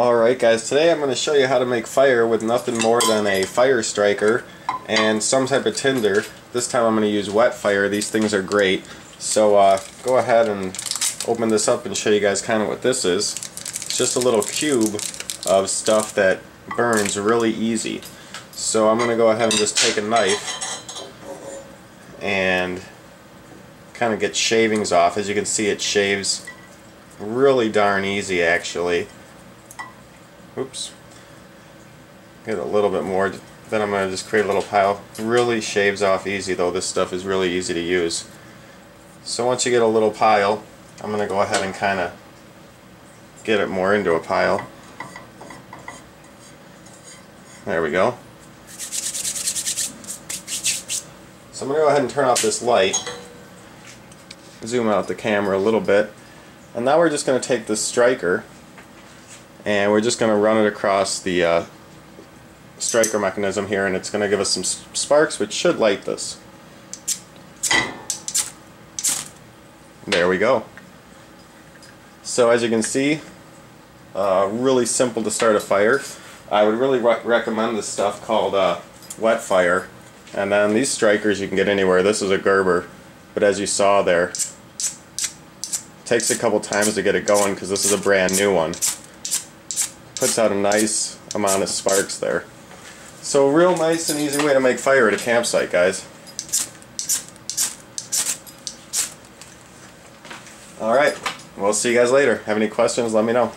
Alright guys, today I'm going to show you how to make fire with nothing more than a fire striker and some type of tinder. This time I'm going to use WetFire. These things are great. So uh, go ahead and open this up and show you guys kind of what this is. It's just a little cube of stuff that burns really easy. So I'm going to go ahead and just take a knife and kind of get shavings off. As you can see it shaves really darn easy actually. Oops. Get a little bit more. Then I'm going to just create a little pile. Really shaves off easy though. This stuff is really easy to use. So once you get a little pile, I'm going to go ahead and kind of get it more into a pile. There we go. So I'm going to go ahead and turn off this light. Zoom out the camera a little bit. And now we're just going to take this striker and we're just going to run it across the uh, striker mechanism here and it's going to give us some sparks which should light this. There we go. So as you can see, uh, really simple to start a fire. I would really re recommend this stuff called uh, WetFire. And then these strikers you can get anywhere. This is a Gerber, but as you saw there, takes a couple times to get it going because this is a brand new one puts out a nice amount of sparks there. So real nice and easy way to make fire at a campsite, guys. Alright, we'll see you guys later. Have any questions, let me know.